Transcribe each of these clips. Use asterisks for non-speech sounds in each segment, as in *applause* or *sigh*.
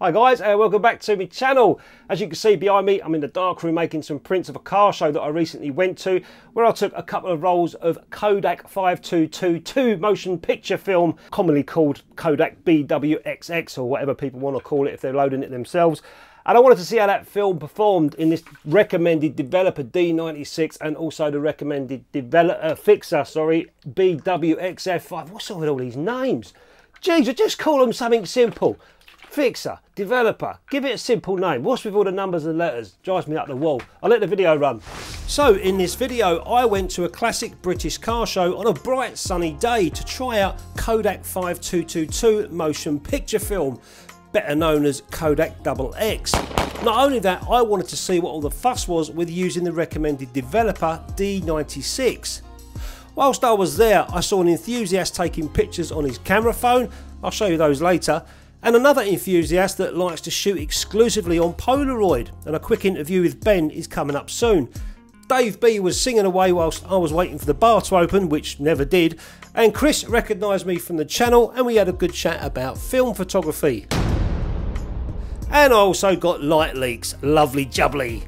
Hi guys, and uh, welcome back to my channel. As you can see behind me, I'm in the darkroom making some prints of a car show that I recently went to, where I took a couple of rolls of Kodak 5222 motion picture film, commonly called Kodak BWXX or whatever people want to call it if they're loading it themselves. And I wanted to see how that film performed in this recommended developer D96 and also the recommended developer uh, fixer, sorry, BWXF5. What's up with all these names? Jeez, just call them something simple. Fixer, developer, give it a simple name. What's with all the numbers and letters? Drives me up the wall. I'll let the video run. So in this video, I went to a classic British car show on a bright sunny day to try out Kodak 5222 motion picture film, better known as Kodak Double X. Not only that, I wanted to see what all the fuss was with using the recommended developer D96. Whilst I was there, I saw an enthusiast taking pictures on his camera phone, I'll show you those later, and another enthusiast that likes to shoot exclusively on Polaroid. And a quick interview with Ben is coming up soon. Dave B was singing away whilst I was waiting for the bar to open, which never did, and Chris recognised me from the channel and we had a good chat about film photography. And I also got light leaks, lovely jubbly.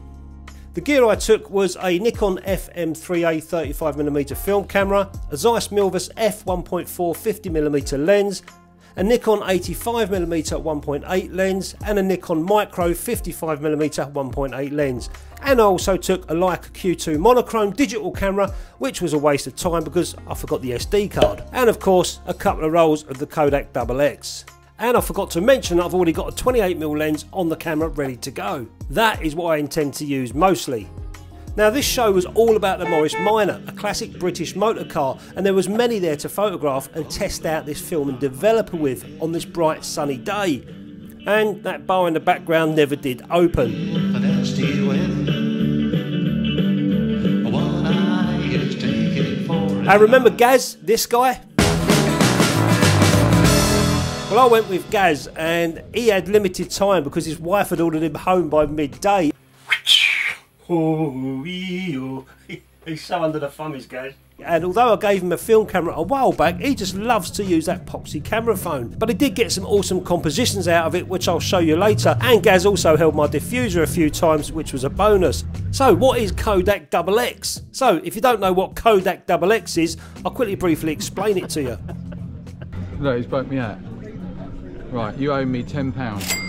The gear I took was a Nikon FM3A 35mm film camera, a Zeiss Milvus f1.4 50mm lens, a Nikon 85mm 1.8 lens and a Nikon Micro 55mm 1.8 lens. And I also took a Leica Q2 monochrome digital camera which was a waste of time because I forgot the SD card. And of course a couple of rolls of the Kodak Double X. And I forgot to mention I've already got a 28mm lens on the camera ready to go. That is what I intend to use mostly. Now this show was all about the Morris Minor, a classic British motor car, and there was many there to photograph and test out this film and developer with on this bright sunny day. And that bar in the background never did open. I remember Gaz, this guy? Well, I went with Gaz, and he had limited time because his wife had ordered him home by midday. Oh, *laughs* he's so under the thumb, his guys. And although I gave him a film camera a while back, he just loves to use that Poxy camera phone. But he did get some awesome compositions out of it, which I'll show you later. And Gaz also held my diffuser a few times, which was a bonus. So, what is Kodak Double X? So, if you don't know what Kodak Double X is, I'll quickly briefly explain it to you. Look, he's broke me out. Right, you owe me £10.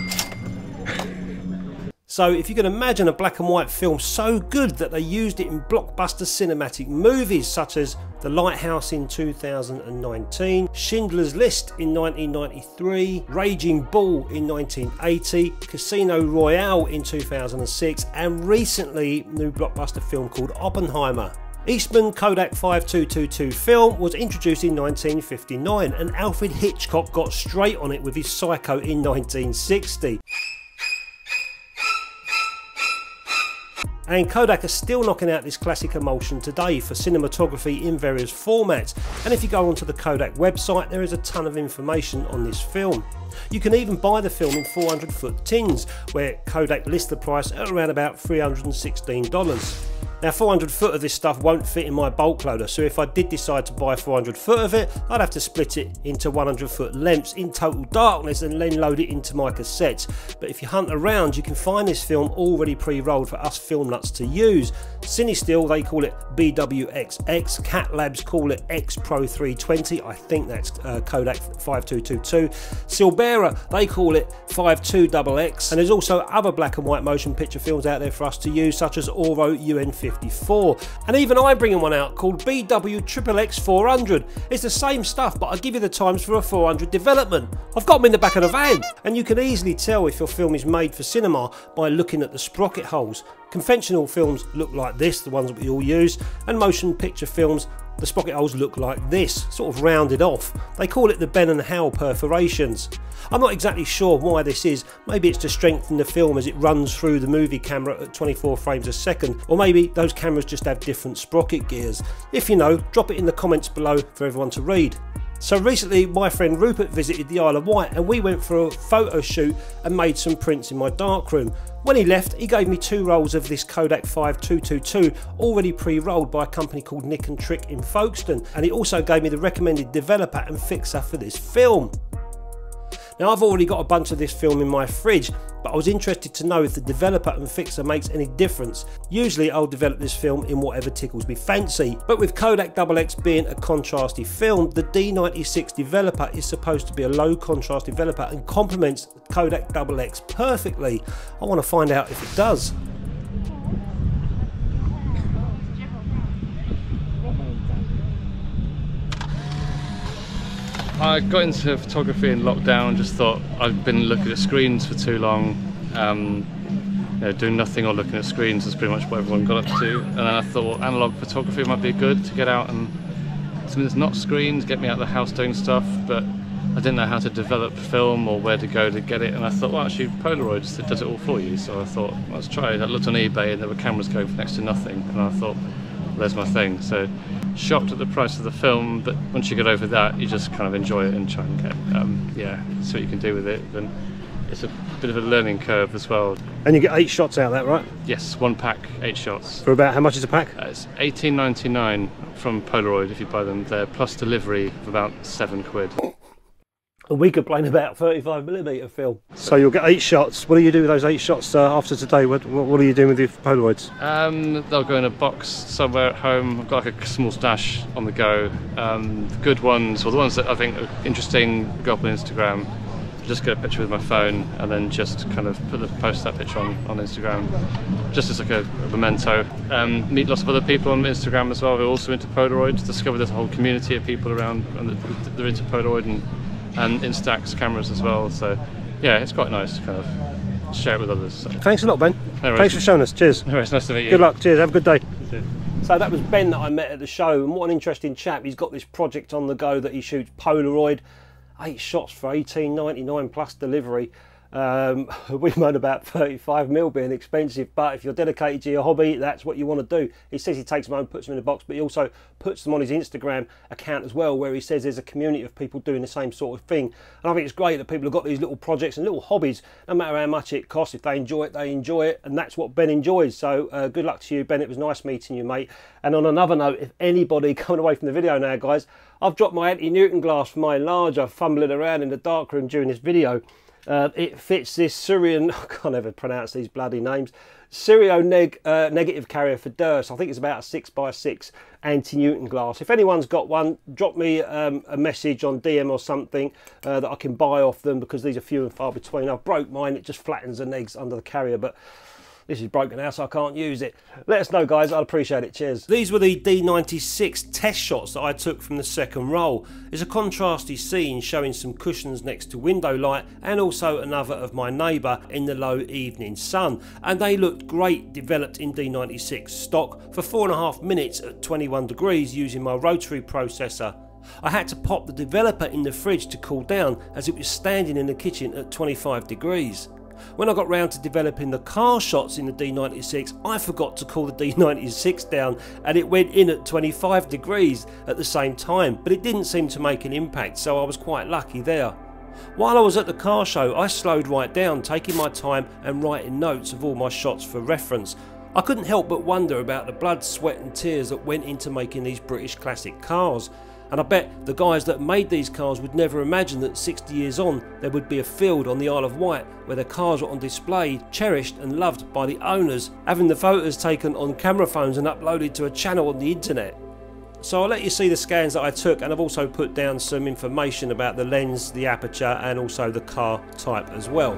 So if you can imagine a black and white film so good that they used it in blockbuster cinematic movies such as The Lighthouse in 2019, Schindler's List in 1993, Raging Bull in 1980, Casino Royale in 2006 and recently new blockbuster film called Oppenheimer. Eastman Kodak 5222 film was introduced in 1959 and Alfred Hitchcock got straight on it with his Psycho in 1960. And Kodak are still knocking out this classic emulsion today for cinematography in various formats. And if you go onto the Kodak website, there is a ton of information on this film. You can even buy the film in 400 foot tins, where Kodak lists the price at around about $316. Now 400 foot of this stuff won't fit in my bulk loader so if I did decide to buy 400 foot of it I'd have to split it into 100 foot lengths in total darkness and then load it into my cassettes. But if you hunt around you can find this film already pre-rolled for us film nuts to use. Cinestill they call it BWXX, Cat Labs call it X Pro 320 I think that's uh, Kodak 5222, Silberra they call it 52XX and there's also other black and white motion picture films out there for us to use such as ORWO UN50 54. And even I'm bringing one out called BW XXX 400. It's the same stuff, but I give you the times for a 400 development. I've got them in the back of the van, and you can easily tell if your film is made for cinema by looking at the sprocket holes. Conventional films look like this, the ones that we all use, and motion picture films the sprocket holes look like this, sort of rounded off. They call it the Bell and Howell perforations. I'm not exactly sure why this is, maybe it's to strengthen the film as it runs through the movie camera at 24 frames a second, or maybe those cameras just have different sprocket gears. If you know, drop it in the comments below for everyone to read. So recently my friend Rupert visited the Isle of Wight and we went for a photo shoot and made some prints in my darkroom. When he left he gave me two rolls of this Kodak 5222 already pre-rolled by a company called Nik and Trick in Folkestone and he also gave me the recommended developer and fixer for this film. Now I've already got a bunch of this film in my fridge, but I was interested to know if the developer and fixer makes any difference. Usually I'll develop this film in whatever tickles me fancy, but with Kodak Double X being a contrasty film, the D96 developer is supposed to be a low contrast developer and complements Kodak Double X perfectly. I want to find out if it does. I got into photography in lockdown. Just thought I've been looking at screens for too long. Um, you know, doing nothing or looking at screens is pretty much what everyone got up to. And then I thought, well, analog photography might be good to get out and something that's not screens, get me out of the house doing stuff. But I didn't know how to develop film or where to go to get it. And I thought, well, actually, Polaroid does it all for you. So I thought, let's try it. I looked on eBay and there were cameras going for next to nothing. And I thought, well, there's my thing. So shocked at the price of the film, but once you get over that, you just kind of enjoy it and try and get, um, yeah, see what you can do with it. Then it's a bit of a learning curve as well. And you get eight shots out of that, right? Yes, one pack, eight shots. For about how much is a pack? Uh, it's 18.99 from Polaroid if you buy them there, plus delivery of about seven quid. And we complain about 35 millimeter film. So you'll get eight shots. What do you do with those eight shots uh, after today? What, what, are you doing with your Polaroids? Um, they'll go in a box somewhere at home. I've got like a small stash on the go. Um, the good ones, or the ones that I think are interesting, go up on Instagram. Just get a picture with my phone and then just kind of put the, post that picture on, on Instagram, just as like a, a memento. Um, meet lots of other people on Instagram as well who are also into Polaroid. Discover there's a whole community of people around and they're into Polaroid and and Instax cameras as well. So yeah, it's quite nice to kind of share it with others. So. Thanks a lot, Ben. No Thanks for showing us. Cheers. No worries. Nice to meet you. Good luck. Cheers. Have a good day. So that was Ben that I met at the show, and what an interesting chap. He's got this project on the go that he shoots Polaroid, eight shots for 18.99 plus delivery. Um, *laughs* we moan about 35 mil being expensive, but if you're dedicated to your hobby, that's what you want to do. He says he takes them home, puts them in a box, but he also puts them on his Instagram account as well, where he says there's a community of people doing the same sort of thing. And I think it's great that people have got these little projects and little hobbies, no matter how much it costs. If they enjoy it, they enjoy it, and that's what Ben enjoys. So uh, good luck to you, Ben. It was nice meeting you, mate. And on another note, if anybody *laughs* coming away from the video now, guys, I've dropped my anti-Newton glass for my enlarger, fumbling around in the dark room during this video. Uh, it fits this Syrian, *laughs* I can't ever pronounce these bloody names, Syrio neg, uh, negative carrier for Durst. I think it's about a 6x6 anti-Newton glass. If anyone's got one, drop me um, a message on DM or something uh, that I can buy off them because these are few and far between. I've broke mine, it just flattens the negs under the carrier, but this is broken now, so I can't use it. Let us know, guys. I'd appreciate it. Cheers. These were the D96 test shots that I took from the second roll. It's a contrasty scene showing some cushions next to window light and also another of my neighbour in the low evening sun. And they looked great developed in D96 stock for four and a half minutes at 21 degrees using my rotary processor. I had to pop the developer in the fridge to cool down as it was standing in the kitchen at 25 degrees. When I got round to developing the car shots in the D96, I forgot to cool the D96 down and it went in at 25 degrees at the same time, but it didn't seem to make an impact, so I was quite lucky there. While I was at the car show, I slowed right down, taking my time and writing notes of all my shots for reference. I couldn't help but wonder about the blood, sweat and tears that went into making these British classic cars. And I bet the guys that made these cars would never imagine that 60 years on there would be a field on the Isle of Wight where the cars were on display, cherished and loved by the owners, having the photos taken on camera phones and uploaded to a channel on the internet. So I'll let you see the scans that I took and I've also put down some information about the lens, the aperture and also the car type as well.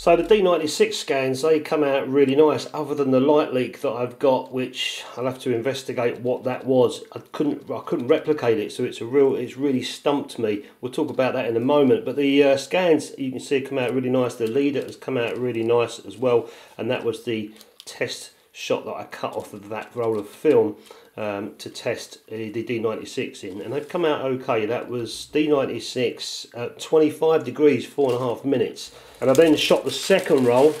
So the D96 scans, they come out really nice, other than the light leak that I've got, which I'll have to investigate what that was. I couldn't I couldn't replicate it, so it's a real it's really stumped me. We'll talk about that in a moment. But the uh, scans you can see come out really nice. The leader has come out really nice as well, and that was the test shot that I cut off of that roll of film um, to test uh, the D96 in, and they've come out okay. That was D96 at 25 degrees, four and a half minutes. And I then shot the second roll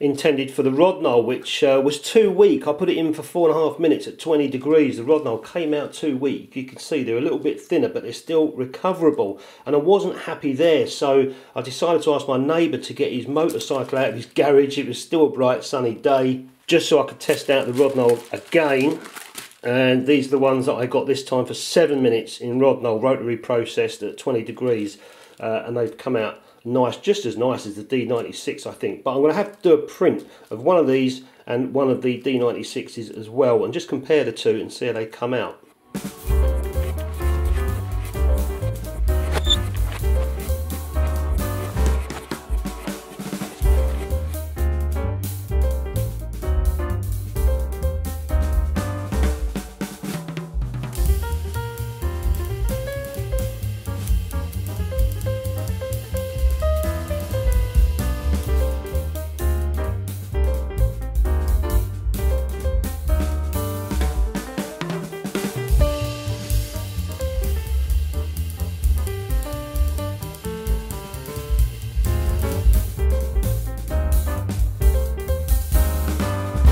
intended for the rod Rodinal, which uh, was too weak. I put it in for four and a half minutes at 20 degrees. The rod Rodinal came out too weak. You can see they're a little bit thinner, but they're still recoverable. And I wasn't happy there, so I decided to ask my neighbour to get his motorcycle out of his garage. It was still a bright sunny day, just so I could test out the rod Rodinal again. And these are the ones that I got this time for seven minutes in rod Rodinal, rotary processed at 20 degrees. Uh, and they've come out nice, just as nice as the D96 I think. But I'm going to have to do a print of one of these and one of the D96s as well and just compare the two and see how they come out.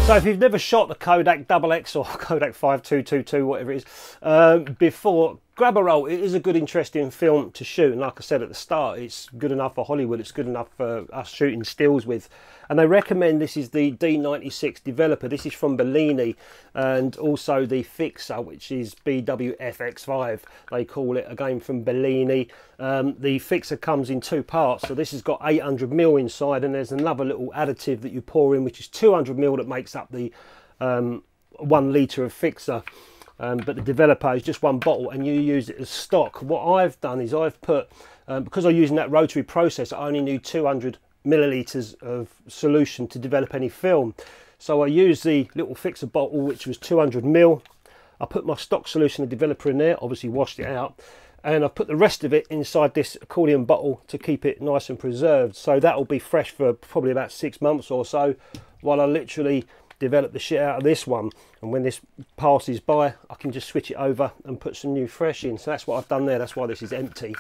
So if you've never shot the Kodak Double X or *laughs* Kodak 5222, whatever it is, um, before, grab a roll. It is a good, interesting film to shoot. And like I said at the start, it's good enough for Hollywood. It's good enough for us shooting stills with. And they recommend this is the D96 developer. This is from Bellini and also the Fixer, which is BWFX5. They call it again from Bellini. Um, the Fixer comes in two parts. So this has got 800 mil inside and there's another little additive that you pour in, which is 200 mil that makes up the um, one litre of Fixer um, but the developer is just one bottle and you use it as stock. What I've done is I've put, um, because I'm using that rotary process, I only need 200 millilitres of solution to develop any film. So I used the little fixer bottle, which was 200 mil. I put my stock solution, the developer in there, obviously washed it out. And I've put the rest of it inside this accordion bottle to keep it nice and preserved. So that will be fresh for probably about six months or so while I literally develop the shit out of this one. And when this passes by I can just switch it over and put some new fresh in. So that's what I've done there. That's why this is empty.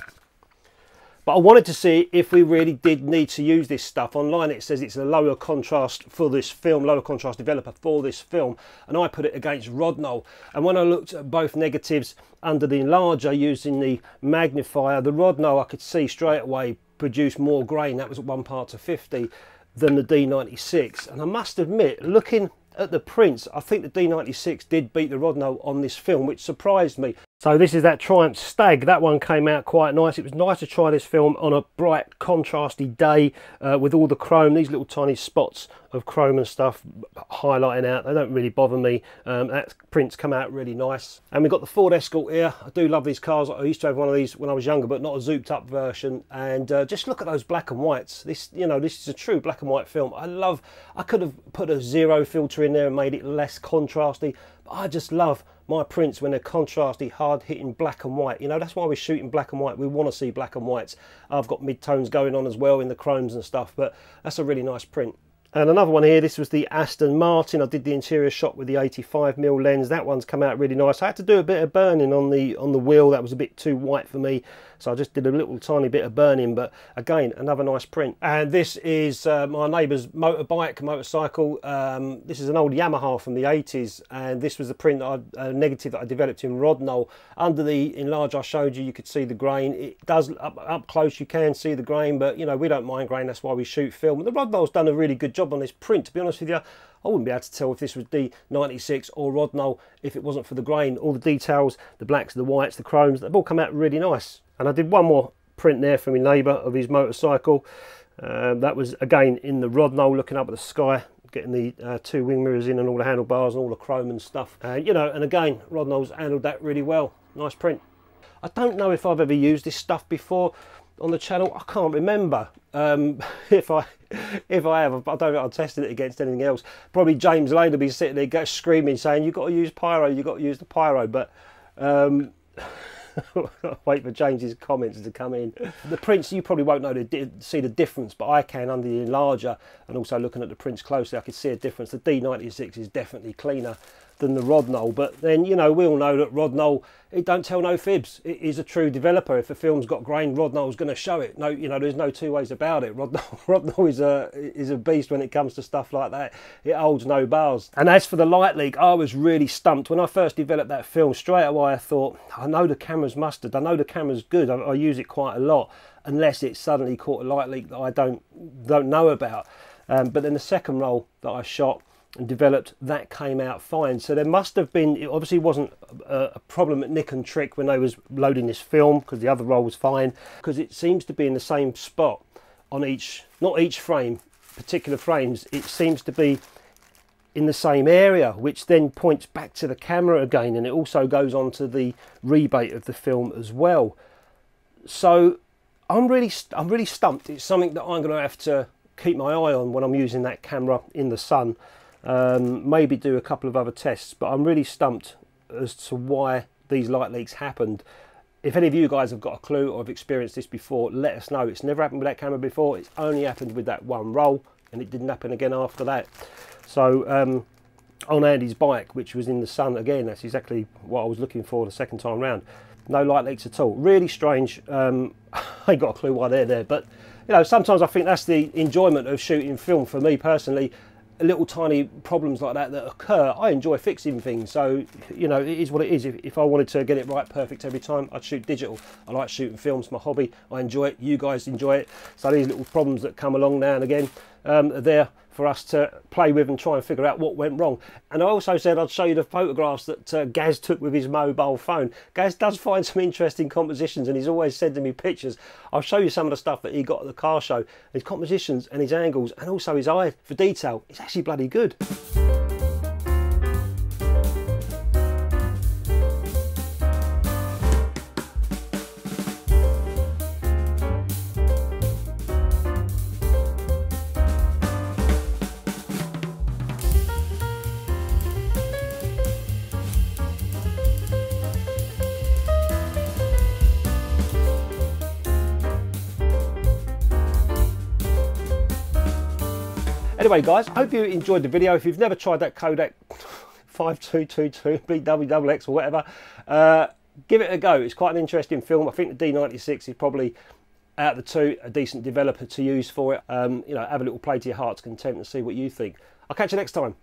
But I wanted to see if we really did need to use this stuff. Online it says it's a lower contrast for this film lower contrast developer for this film. And I put it against Rodinal. And when I looked at both negatives under the enlarger using the magnifier the Rodinal I could see straight away produce more grain. That was at one part to 50 than the D96 and I must admit looking at the prints I think the D96 did beat the Rodinal on this film which surprised me so this is that Triumph Stag. That one came out quite nice. It was nice to try this film on a bright, contrasty day uh, with all the chrome, these little tiny spots of chrome and stuff highlighting out. They don't really bother me. Um, that prints come out really nice. And we've got the Ford Escort here. I do love these cars. I used to have one of these when I was younger, but not a zooped up version. And uh, just look at those black and whites. This, you know, this is a true black and white film. I love, I could have put a zero filter in there and made it less contrasty. I just love my prints when they're contrasty, hard hitting black and white. You know, that's why we're shooting black and white. We want to see black and whites. I've got mid-tones going on as well in the chromes and stuff, but that's a really nice print. And another one here, this was the Aston Martin. I did the interior shot with the 85mm lens. That one's come out really nice. I had to do a bit of burning on the on the wheel. That was a bit too white for me. So I just did a little tiny bit of burning. But again, another nice print. And this is uh, my neighbour's motorbike, motorcycle. Um, this is an old Yamaha from the 80s. And this was the print, that I, uh, negative that I developed in Rodinal. Under the enlarge I showed you, you could see the grain. It does, up, up close, you can see the grain. But, you know, we don't mind grain. That's why we shoot film. The Rodinal's done a really good job on this print, to be honest with you. I wouldn't be able to tell if this was D96 or Rodinal if it wasn't for the grain. All the details, the blacks, the whites, the chromes, they've all come out really nice. And I did one more print there for my neighbour of his motorcycle. Um, that was again in the Rodinal looking up at the sky getting the uh, two wing mirrors in and all the handlebars and all the chrome and stuff. Uh, you know, and again, Rodinal's handled that really well. Nice print. I don't know if I've ever used this stuff before. on the channel? I can't remember. Um, *laughs* if I if I have, I don't I've tested it against anything else. Probably James Lane will be sitting there screaming, saying, "You've got to use pyro. You've got to use the pyro." But um, *laughs* wait for James's comments to come in. The prints, you probably won't know the, see the difference, but I can under the enlarger and also looking at the prints closely, I can see a difference. The D96 is definitely cleaner than the Rod Rodinal. But then, you know, we all know that Rod Rodinal, it don't tell no fibs. It is a true developer. If a film's got grain, Rod Rodinal's going to show it. No, you know, there's no two ways about it. Rodinal, *laughs* Rodinal is a is a beast when it comes to stuff like that. It holds no bars. And as for the light leak, I was really stumped when I first developed that film. Straight away, I thought, I know the camera's mustard. I know the camera's good. I, I use it quite a lot, unless it suddenly caught a light leak that I don't don't know about. Um, but then the second roll that I shot and developed that came out fine. So there must have been it obviously wasn't a, a problem at Nik and Trick when they was loading this film because the other roll was fine because it seems to be in the same spot on each not each frame particular frames it seems to be in the same area which then points back to the camera again and it also goes on to the rebate of the film as well. So I'm really I'm really stumped. It's something that I'm going to have to keep my eye on when I'm using that camera in the sun um, maybe do a couple of other tests, but I'm really stumped as to why these light leaks happened. If any of you guys have got a clue or have experienced this before, let us know. It's never happened with that camera before. It's only happened with that one roll, and it didn't happen again after that. So um, on Andy's bike, which was in the sun again, that's exactly what I was looking for the second time round. No light leaks at all. Really strange. Um, *laughs* I ain't got a clue why they're there, but you know, sometimes I think that's the enjoyment of shooting film for me personally little tiny problems like that that occur, I enjoy fixing things. So, you know, it is what it is. If, if I wanted to get it right perfect every time, I'd shoot digital. I like shooting films, my hobby. I enjoy it. You guys enjoy it. So these little problems that come along now and again um, there for us to play with and try and figure out what went wrong. And I also said I'd show you the photographs that uh, Gaz took with his mobile phone. Gaz does find some interesting compositions and he's always sending me pictures. I'll show you some of the stuff that he got at the car show. His compositions and his angles and also his eye for detail. It's actually bloody good. Anyway, guys, hope you enjoyed the video. If you've never tried that Kodak *laughs* 5222 BWX or whatever, uh, give it a go. It's quite an interesting film. I think the D96 is probably out of the two a decent developer to use for it. Um, you know, have a little play to your heart's content and see what you think. I'll catch you next time.